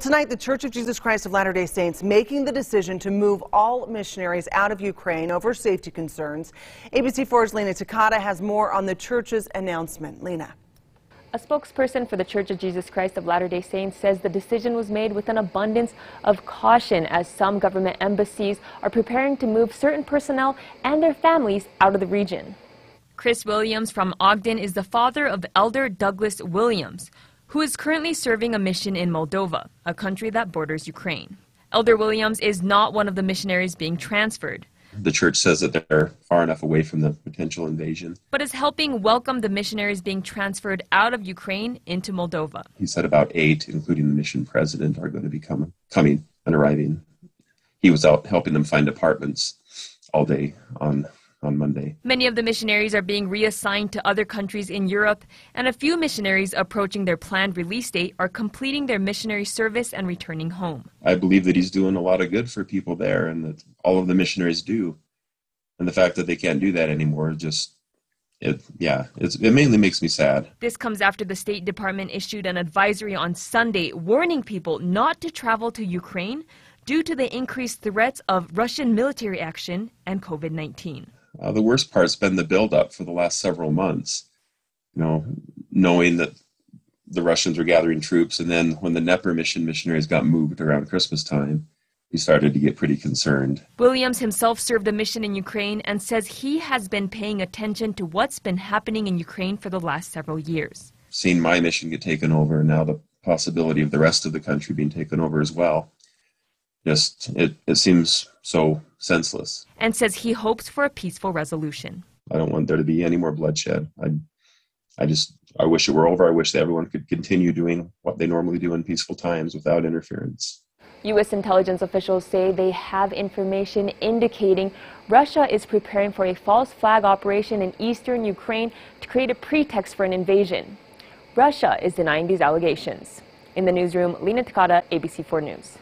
Tonight, the Church of Jesus Christ of Latter day Saints making the decision to move all missionaries out of Ukraine over safety concerns. ABC4's Lena Takata has more on the church's announcement. Lena. A spokesperson for the Church of Jesus Christ of Latter day Saints says the decision was made with an abundance of caution as some government embassies are preparing to move certain personnel and their families out of the region. Chris Williams from Ogden is the father of Elder Douglas Williams, who is currently serving a mission in Moldova, a country that borders Ukraine. Elder Williams is not one of the missionaries being transferred. The church says that they're far enough away from the potential invasion. But is helping welcome the missionaries being transferred out of Ukraine into Moldova. He said about eight, including the mission president, are going to be coming, coming and arriving. He was out helping them find apartments all day on on Monday. Many of the missionaries are being reassigned to other countries in Europe, and a few missionaries approaching their planned release date are completing their missionary service and returning home. I believe that he's doing a lot of good for people there, and that all of the missionaries do. And the fact that they can't do that anymore just it, yeah, it mainly makes me sad. This comes after the State Department issued an advisory on Sunday warning people not to travel to Ukraine due to the increased threats of Russian military action and COVID 19. Uh, the worst part's been the buildup for the last several months. You know, knowing that the Russians were gathering troops, and then when the Dnepr mission missionaries got moved around Christmas time, he started to get pretty concerned. Williams himself served a mission in Ukraine and says he has been paying attention to what's been happening in Ukraine for the last several years. Seeing my mission get taken over, and now the possibility of the rest of the country being taken over as well just it, it seems so senseless. And says he hopes for a peaceful resolution. I don't want there to be any more bloodshed. I I just I wish it were over. I wish that everyone could continue doing what they normally do in peaceful times without interference. U.S. intelligence officials say they have information indicating Russia is preparing for a false flag operation in eastern Ukraine to create a pretext for an invasion. Russia is denying these allegations. In the newsroom, Lena Takata, ABC4 News.